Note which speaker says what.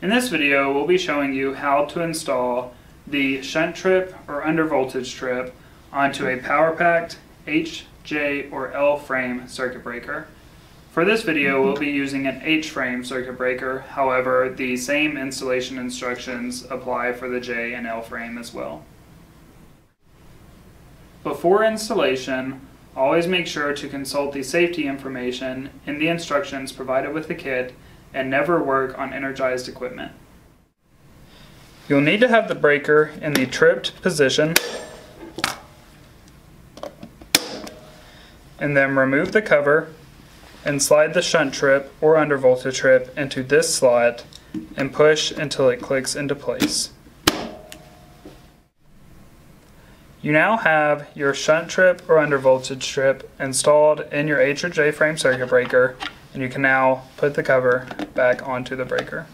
Speaker 1: In this video, we'll be showing you how to install the shunt trip or undervoltage trip onto a PowerPact H, J, or L frame circuit breaker. For this video, we'll be using an H frame circuit breaker. However, the same installation instructions apply for the J and L frame as well. Before installation, always make sure to consult the safety information in the instructions provided with the kit and never work on energized equipment. You'll need to have the breaker in the tripped position and then remove the cover and slide the shunt trip or undervoltage trip into this slot and push until it clicks into place. You now have your shunt trip or undervoltage trip installed in your H or J frame circuit breaker and you can now put the cover back onto the breaker.